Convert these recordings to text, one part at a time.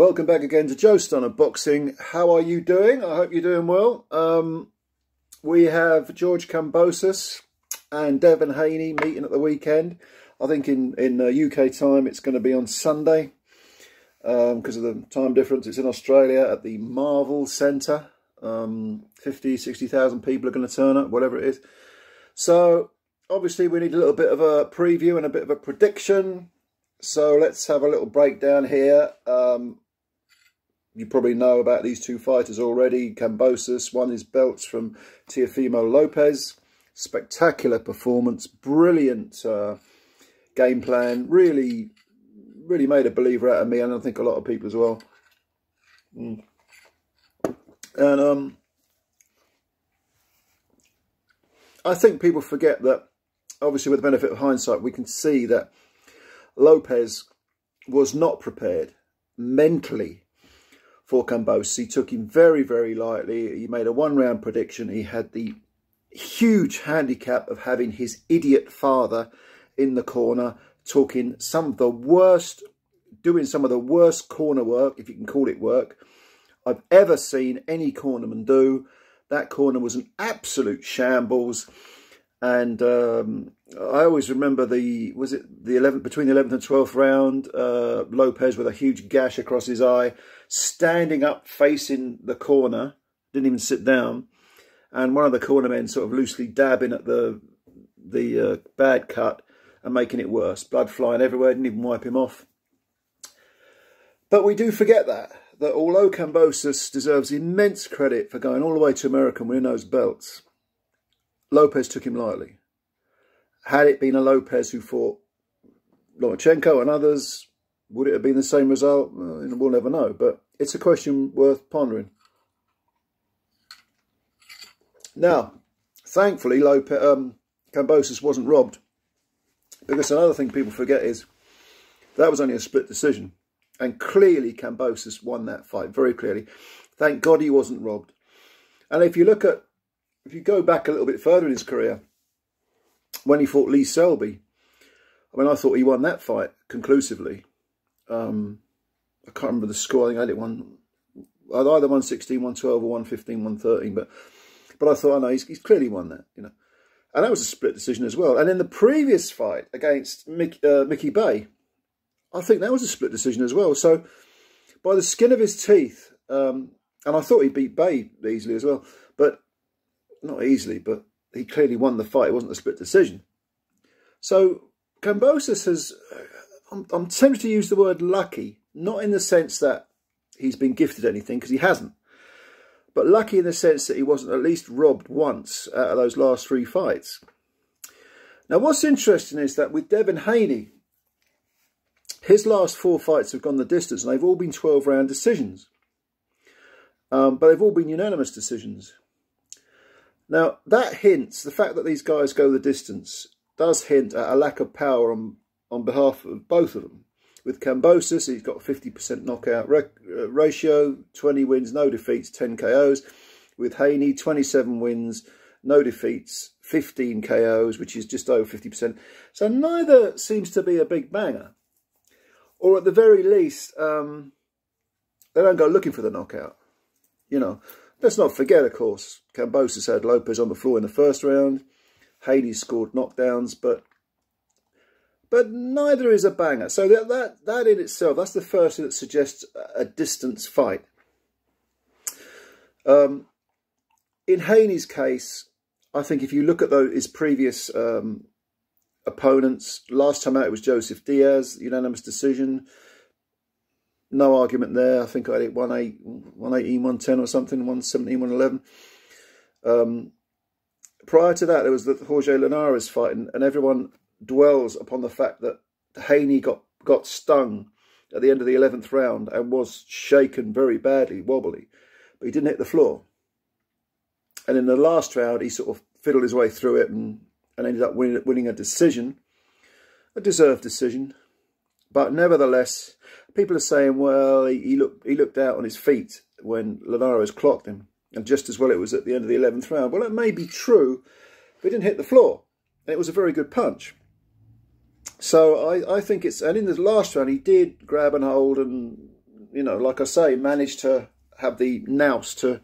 Welcome back again to Joe Stunner Boxing. How are you doing? I hope you're doing well. Um, we have George Kambosos and Devin Haney meeting at the weekend. I think in, in uh, UK time it's going to be on Sunday because um, of the time difference. It's in Australia at the Marvel Centre. Um, 50, 60,000 people are going to turn up, whatever it is. So obviously we need a little bit of a preview and a bit of a prediction. So let's have a little breakdown here. Um, you probably know about these two fighters already. Kambosos won his belts from Teofimo Lopez. Spectacular performance, brilliant uh, game plan. Really, really made a believer out of me, and I think a lot of people as well. Mm. And um, I think people forget that, obviously, with the benefit of hindsight, we can see that Lopez was not prepared mentally for Kambosos. He took him very, very lightly. He made a one-round prediction. He had the huge handicap of having his idiot father in the corner, talking some of the worst, doing some of the worst corner work, if you can call it work, I've ever seen any cornerman do. That corner was an absolute shambles. And um, I always remember the, was it the 11th, between the 11th and 12th round, uh, Lopez with a huge gash across his eye, standing up facing the corner, didn't even sit down. And one of the corner men sort of loosely dabbing at the, the uh, bad cut and making it worse. Blood flying everywhere, didn't even wipe him off. But we do forget that, that although Kambosos deserves immense credit for going all the way to America and winning those belts, Lopez took him lightly. Had it been a Lopez who fought Lomachenko and others, would it have been the same result? We'll never know, but it's a question worth pondering. Now, thankfully, Lopez, um, Kambosos wasn't robbed. Because another thing people forget is that was only a split decision. And clearly Kambosos won that fight, very clearly. Thank God he wasn't robbed. And if you look at if you go back a little bit further in his career, when he fought Lee Selby, I mean, I thought he won that fight conclusively. Um, I can't remember the score. I think I it one, either 116, 112 or 115, 113. But, but I thought, I oh, know, he's, he's clearly won that, you know. And that was a split decision as well. And in the previous fight against Mick, uh, Mickey Bey, I think that was a split decision as well. So by the skin of his teeth, um, and I thought he beat Bey easily as well. But not easily, but he clearly won the fight. It wasn't a split decision. So Kambosos has, I'm, I'm tempted to use the word lucky, not in the sense that he's been gifted anything, because he hasn't. But lucky in the sense that he wasn't at least robbed once out of those last three fights. Now, what's interesting is that with Devin Haney, his last four fights have gone the distance, and they've all been 12-round decisions. Um, but they've all been unanimous decisions. Now, that hints, the fact that these guys go the distance, does hint at a lack of power on, on behalf of both of them. With Kambosos, he's got a 50% knockout uh, ratio, 20 wins, no defeats, 10 KOs. With Haney, 27 wins, no defeats, 15 KOs, which is just over 50%. So neither seems to be a big banger. Or at the very least, um, they don't go looking for the knockout. You know, Let's not forget, of course, Kambosos had Lopez on the floor in the first round. Haney scored knockdowns, but but neither is a banger. So that, that, that in itself, that's the first thing that suggests a distance fight. Um, in Haney's case, I think if you look at his previous um, opponents, last time out it was Joseph Diaz, unanimous decision no argument there. I think I had it 118, 110 or something, 117, 111. Um, prior to that, there was the Jorge Linares fight, and, and everyone dwells upon the fact that Haney got, got stung at the end of the 11th round and was shaken very badly, wobbly, but he didn't hit the floor. And in the last round, he sort of fiddled his way through it and, and ended up winning, winning a decision, a deserved decision. But nevertheless, people are saying, well, he, he, looked he looked out on his feet when Linares clocked him. And just as well it was at the end of the 11th round. Well, that may be true, but he didn't hit the floor. And it was a very good punch. So I, I think it's... And in the last round, he did grab and hold and you know, like I say, managed to have the nous to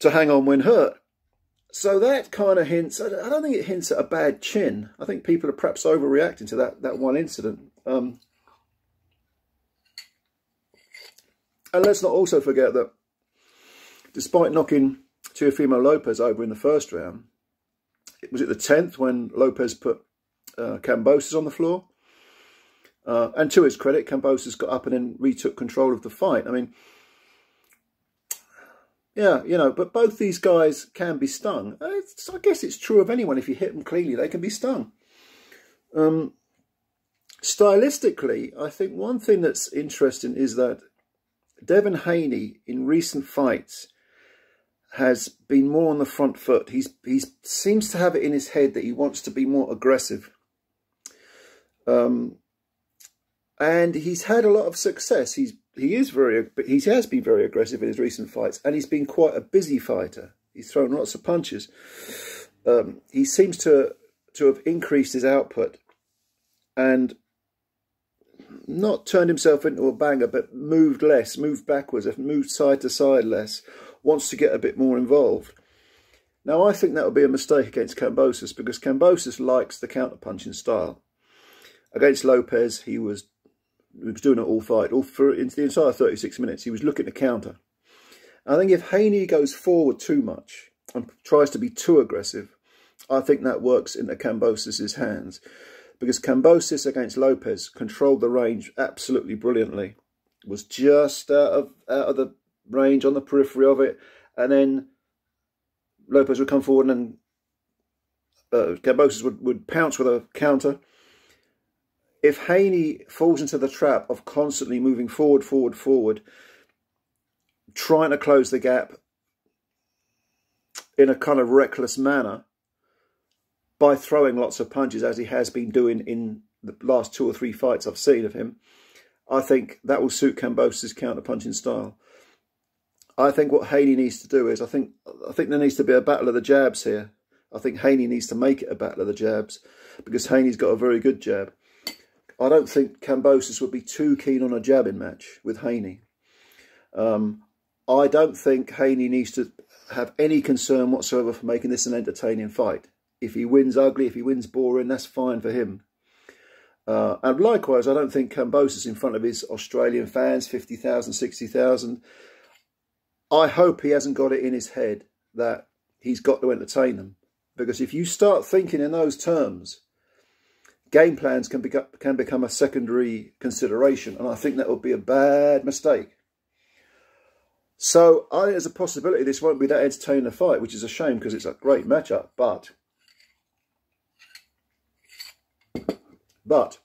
to hang on when hurt. So that kind of hints, I don't think it hints at a bad chin. I think people are perhaps overreacting to that, that one incident. Um, and let's not also forget that despite knocking Teofimo Lopez over in the first round, it was it the 10th when Lopez put uh, Kambosos on the floor? Uh, and to his credit, Kambosos got up and then retook control of the fight. I mean, yeah, you know, but both these guys can be stung. It's, I guess it's true of anyone. If you hit them cleanly, they can be stung. Um, stylistically, I think one thing that's interesting is that Devin Haney, in recent fights, has been more on the front foot. He's he seems to have it in his head that he wants to be more aggressive. Um, and he's had a lot of success. He's he is very he has been very aggressive in his recent fights, and he's been quite a busy fighter. He's thrown lots of punches. Um, he seems to to have increased his output, and not turned himself into a banger, but moved less, moved backwards, moved side to side less. Wants to get a bit more involved. Now, I think that would be a mistake against Kambosos because Kambosos likes the counter-punching style. Against Lopez, he was he was doing it all fight, all for into the entire 36 minutes. He was looking to counter. I think if Haney goes forward too much and tries to be too aggressive, I think that works into Kambosos' hands. Because Kambosos against Lopez controlled the range absolutely brilliantly. Was just out of out of the range on the periphery of it. And then Lopez would come forward and uh, Kambosos would, would pounce with a counter if Haney falls into the trap of constantly moving forward, forward, forward, trying to close the gap in a kind of reckless manner by throwing lots of punches as he has been doing in the last two or three fights I've seen of him, I think that will suit Kambosos' counter-punching style. I think what Haney needs to do is, I think I think there needs to be a battle of the jabs here. I think Haney needs to make it a battle of the jabs because Haney's got a very good jab. I don't think Kambosos would be too keen on a jabbing match with Haney. Um, I don't think Haney needs to have any concern whatsoever for making this an entertaining fight. If he wins ugly, if he wins boring, that's fine for him. Uh, and likewise, I don't think Kambosos in front of his Australian fans, 50,000, 60,000. I hope he hasn't got it in his head that he's got to entertain them. Because if you start thinking in those terms, game plans can, become, can become a secondary consideration. And I think that would be a bad mistake. So I think there's a possibility this won't be that entertaining a fight, which is a shame because it's a great matchup. But, but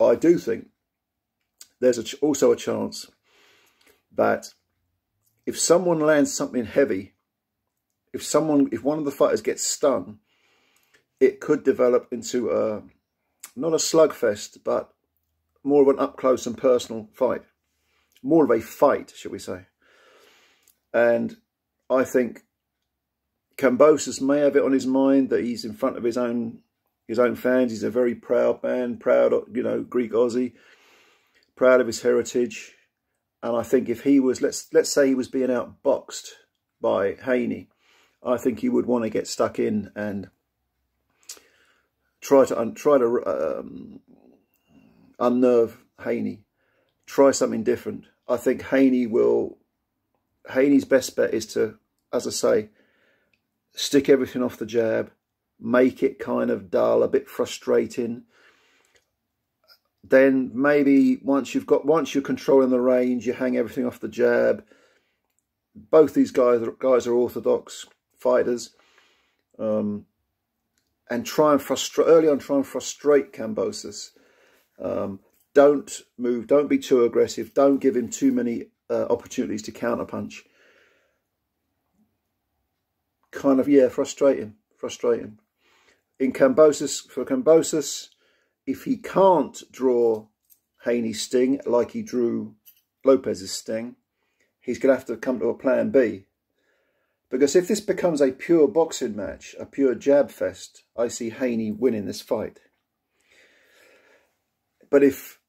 I do think there's a also a chance that if someone lands something heavy, if someone, if one of the fighters gets stung, it could develop into a not a slugfest, but more of an up close and personal fight, more of a fight, shall we say? And I think Kambosos may have it on his mind that he's in front of his own his own fans. He's a very proud man, proud, you know, Greek Aussie, proud of his heritage. And I think if he was, let's let's say he was being outboxed by Haney, I think he would want to get stuck in and try to try to um, unnerve Haney. Try something different. I think Haney will. Haney's best bet is to, as I say, stick everything off the jab, make it kind of dull, a bit frustrating. Then maybe once you've got once you're controlling the range, you hang everything off the jab. Both these guys guys are orthodox fighters. Um, and try and frustrate early on. Try and frustrate Kambosos. Um, don't move. Don't be too aggressive. Don't give him too many uh, opportunities to counterpunch. Kind of yeah, frustrate him. In Kambosos for Kambosos, if he can't draw Haney's sting like he drew Lopez's sting, he's going to have to come to a plan B. Because if this becomes a pure boxing match, a pure jab fest, I see Haney winning this fight. But if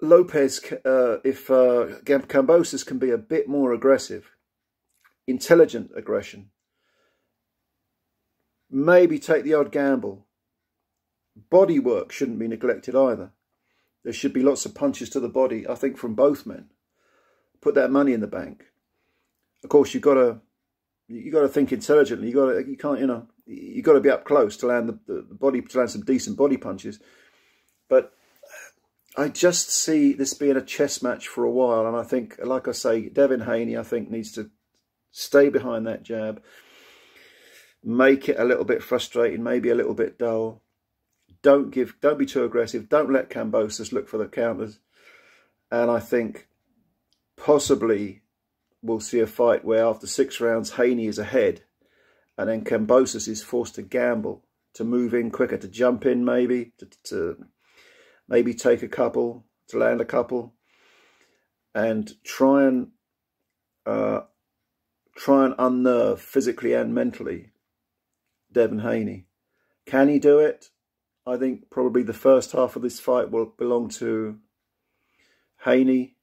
Lopez, uh, if uh, Kambosos can be a bit more aggressive, intelligent aggression, maybe take the odd gamble. Body work shouldn't be neglected either. There should be lots of punches to the body, I think, from both men. Put that money in the bank. Of course, you've got to you got to think intelligently. You got to you can't you know you got to be up close to land the, the body to land some decent body punches. But I just see this being a chess match for a while, and I think, like I say, Devin Haney, I think, needs to stay behind that jab, make it a little bit frustrating, maybe a little bit dull. Don't give, don't be too aggressive. Don't let Kambosos look for the counters. And I think possibly we'll see a fight where after six rounds, Haney is ahead, and then Kambosos is forced to gamble, to move in quicker, to jump in maybe, to, to maybe take a couple, to land a couple, and try and uh, try and unnerve physically and mentally Devin Haney. Can he do it? I think probably the first half of this fight will belong to Haney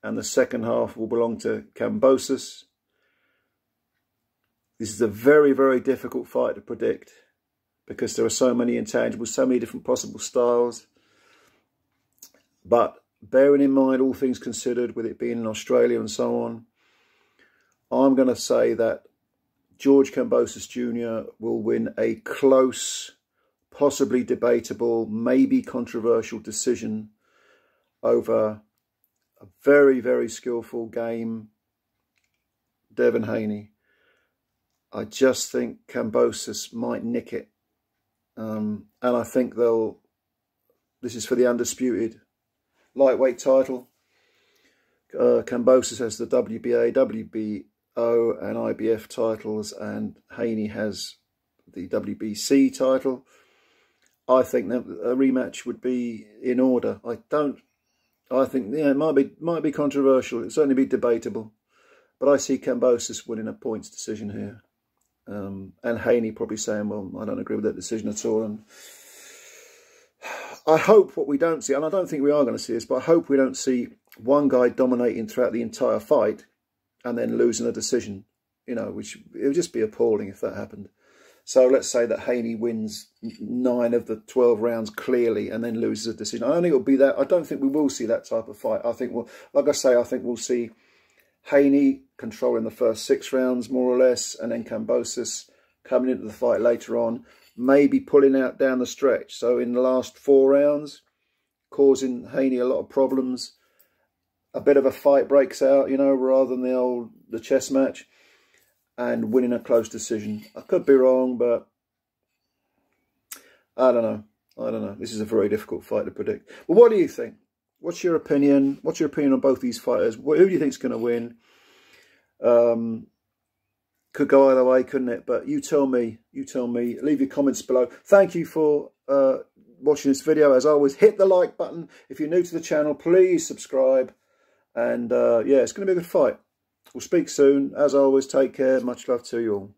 and the second half will belong to Kambosos. This is a very, very difficult fight to predict because there are so many intangibles, so many different possible styles. But bearing in mind all things considered, with it being in Australia and so on, I'm going to say that George Kambosos Jr. will win a close, possibly debatable, maybe controversial decision over a very, very skillful game, Devin Haney. I just think Kambosos might nick it. Um, and I think they'll, this is for the undisputed lightweight title. Uh, Kambosos has the WBA, WBO and IBF titles and Haney has the WBC title. I think that a rematch would be in order. I don't. I think yeah, it might be might be controversial. It certainly be debatable, but I see Kambosos winning a points decision here, um, and Haney probably saying, "Well, I don't agree with that decision at all." And I hope what we don't see, and I don't think we are going to see this, but I hope we don't see one guy dominating throughout the entire fight and then losing a decision, you know, which it would just be appalling if that happened. So let's say that Haney wins nine of the 12 rounds clearly and then loses a decision. I don't think it'll be that. I don't think we will see that type of fight. I think, we'll, like I say, I think we'll see Haney controlling the first six rounds more or less and then Kambosos coming into the fight later on maybe pulling out down the stretch. So in the last four rounds, causing Haney a lot of problems. A bit of a fight breaks out, you know, rather than the old the chess match, and winning a close decision. I could be wrong, but I don't know. I don't know. This is a very difficult fight to predict. Well, what do you think? What's your opinion? What's your opinion on both these fighters? Who do you think is going to win? Um, could go either way, couldn't it? But you tell me, you tell me. Leave your comments below. Thank you for uh, watching this video. As always, hit the like button. If you're new to the channel, please subscribe. And uh, yeah, it's going to be a good fight. We'll speak soon. As always, take care. Much love to you all.